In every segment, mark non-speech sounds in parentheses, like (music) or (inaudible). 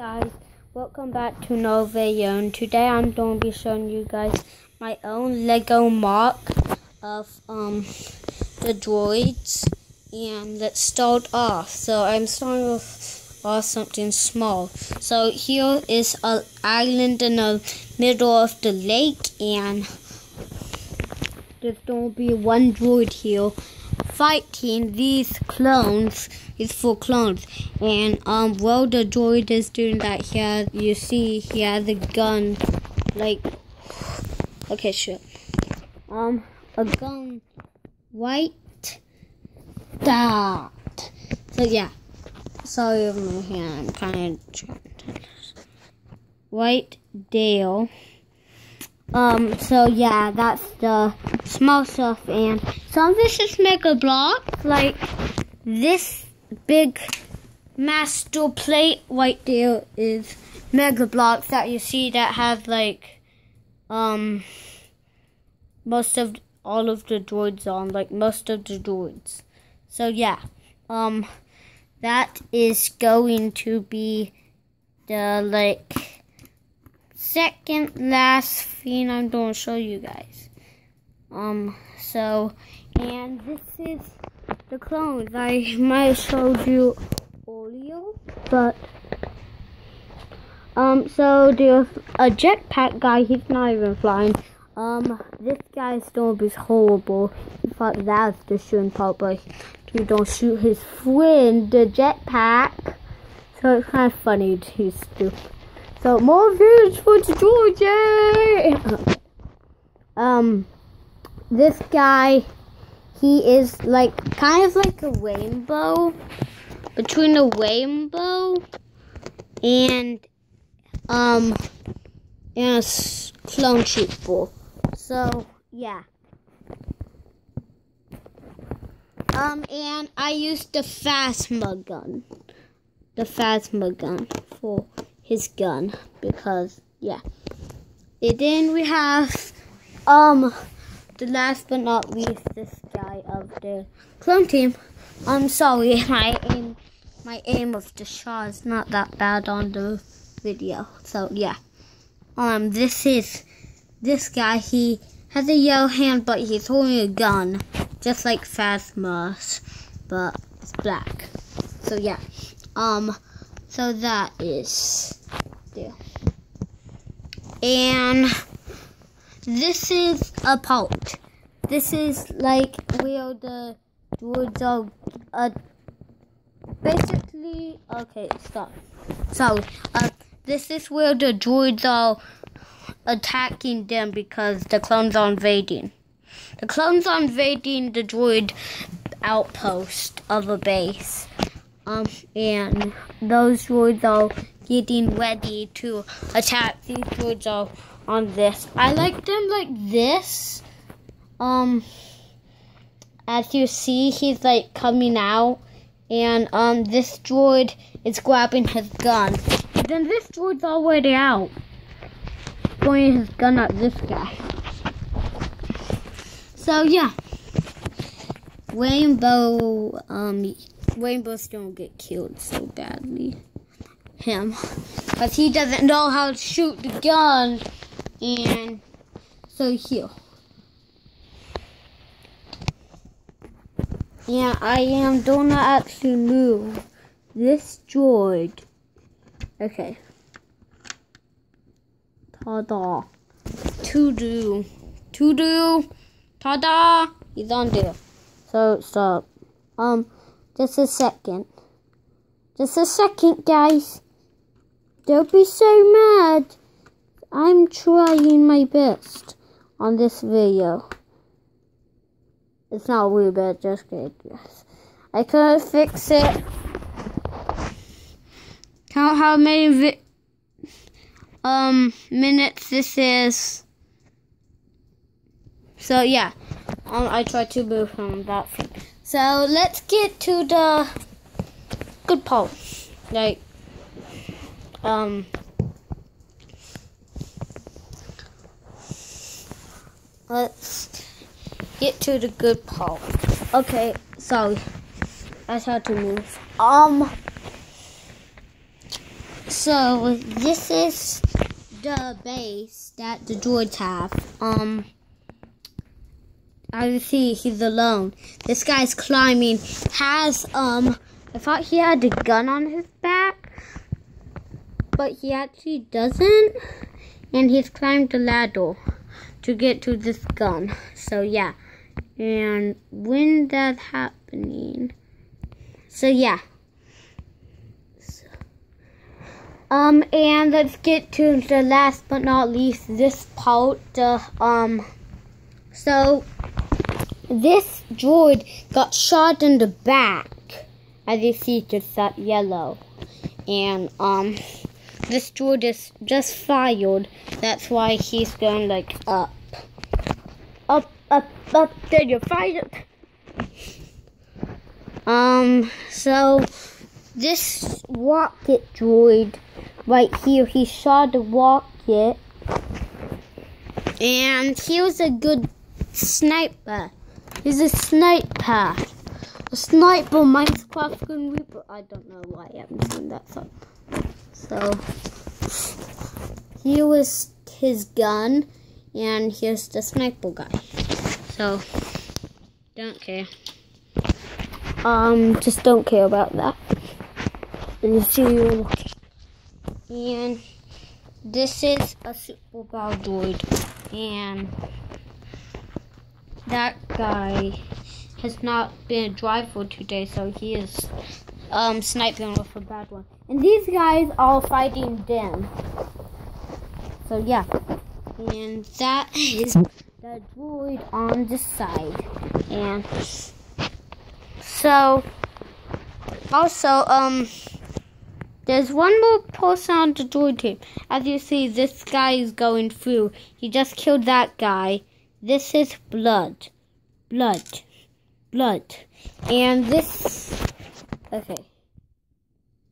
guys, welcome back to another video and today I'm going to be showing you guys my own Lego MOC of um the droids and let's start off. So I'm starting off with something small. So here is an island in the middle of the lake and there's going to be one droid here fighting these clones is for clones. And um while the droid is doing that he has you see he has a gun like okay sure. Um a gun white dot. So yeah. Sorry of my hand, trying to White Dale. Um, so yeah, that's the small stuff and some of this is Mega Bloks, like this big master plate right there is Mega Bloks that you see that have like um most of all of the droids on, like most of the droids. So yeah, um that is going to be the like second last thing I'm going to show you guys. Um, so, and this is the clones. I might have showed you earlier, but, um, so there's a jetpack guy, he's not even flying. Um, this guy's going is horrible. In fact, that's the shooting part, but he don't shoot his friend, the jetpack. So it's kind of funny, he's stupid. So more views for Georgia. (laughs) um, this guy, he is like kind of like a rainbow between a rainbow and um and a clone ball. So yeah. Um, and I used the Phasma gun. The Phasma gun for his gun because yeah. And then we have um the last but not least this guy of the clone team. I'm sorry, (laughs) my aim my aim of the shot is not that bad on the video. So yeah. Um this is this guy he has a yellow hand but he's holding a gun. Just like Phasma's, but it's black. So yeah. Um so that is there. And this is a part. This is like where the droids are uh, basically okay, stop. So uh, this is where the droids are attacking them because the clones are invading. The clones are invading the droid outpost of a base. Um, and those droids are getting ready to attack. These are on this. I like them like this. Um, as you see, he's like coming out, and um, this droid is grabbing his gun. Then this droid's already out, pointing his gun at this guy. So yeah, Rainbow um Rainbow's don't get killed so badly. Him. Because he doesn't know how to shoot the gun. And so here. Yeah, I am don't actually move this droid. Okay. Ta-da. To do. To do. Ta-da. He's on there. So stop. Um just a second. Just a second, guys. Don't be so mad. I'm trying my best on this video. It's not really bad, just kidding. Yes. I couldn't fix it. Count how many um minutes this is. So yeah, um, I tried to move from that. So let's get to the good part. Like, um, let's get to the good part. Okay, sorry. I had to move. Um, So this is the base that the droids have. Um, I see, he's alone. This guy's climbing. Has um, I thought he had a gun on his back, but he actually doesn't. And he's climbed the ladder to get to this gun. So yeah, and when that's happening, so yeah. Um, and let's get to the last but not least, this part, uh, um, so, this droid got shot in the back, as you see, just that yellow, and, um, this droid is just fired, that's why he's going, like, up, up, up, up, there you're fired, um, so, this rocket droid right here. He saw the rocket. And he was a good sniper. He's a sniper. A sniper, Minecraft Gun Reaper. I don't know why I haven't seen that song. So, here was his gun, and here's the sniper guy. So, don't care. Um, just don't care about that. And you see you and this is a Super Bowl droid and that guy has not been a driver today so he is um, sniping with a bad one and these guys are fighting them so yeah and that is the droid on the side and so also um there's one more person on the droid team. As you see, this guy is going through. He just killed that guy. This is blood. Blood. Blood. And this... Okay.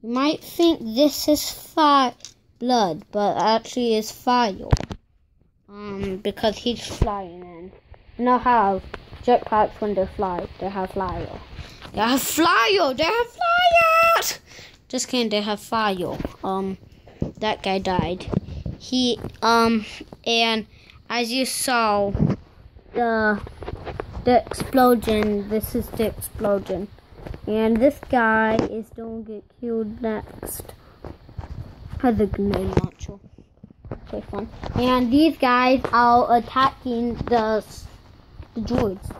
You might think this is fire blood, but actually it's fire. Um, because he's flying in. You know how jetpacks when they fly, they have fire. They have fire! They have fire! Just kidding, they have fire. Um, that guy died. He, um, and as you saw, the, the explosion, this is the explosion. And this guy is to get killed next. Has a grenade launcher. Okay, fun. And these guys are attacking the, the droids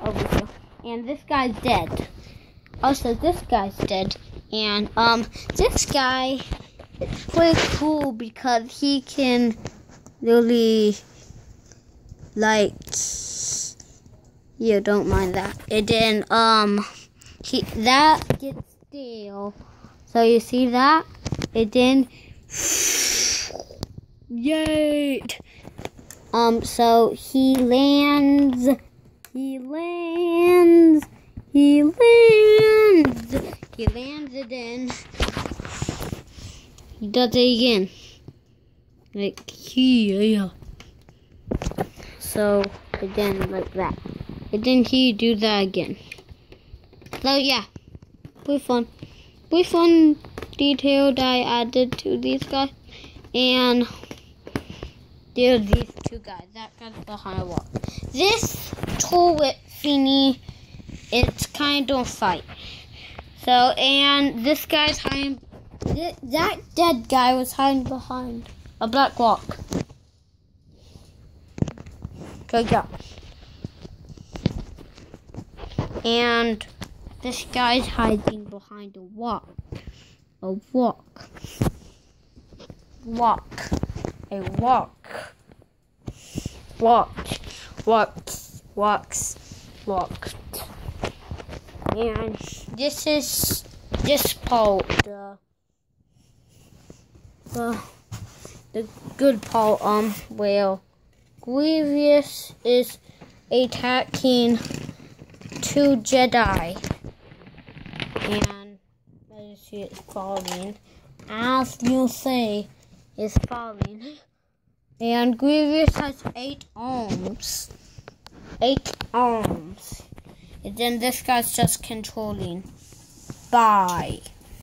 over here. And this guy's dead. Also, this guy's dead. And um, this guy is pretty cool because he can really like you don't mind that. And then um he that gets stale. So you see that? It then Yay! Um so he lands he lands he lands he lands it in. He does it again. Like here. So again like that. And then he do that again. So yeah. Fun. Pretty fun detail that I added to these guys. And there's these two guys. That guy's behind a wall. This turret thingy, it's kind of fight. So, and this guy's hiding, that dead guy was hiding behind a black rock. Good job. And this guy's hiding behind a rock. A rock. Rock. A rock. Rock. Walks. Walks. Walks. And this is this part, the, the, the good part, um, where Grievous is attacking two Jedi. And as you see, it's falling. As you say, it's falling. And Grievous has eight arms. Eight arms. And then this guy's just controlling. Bye.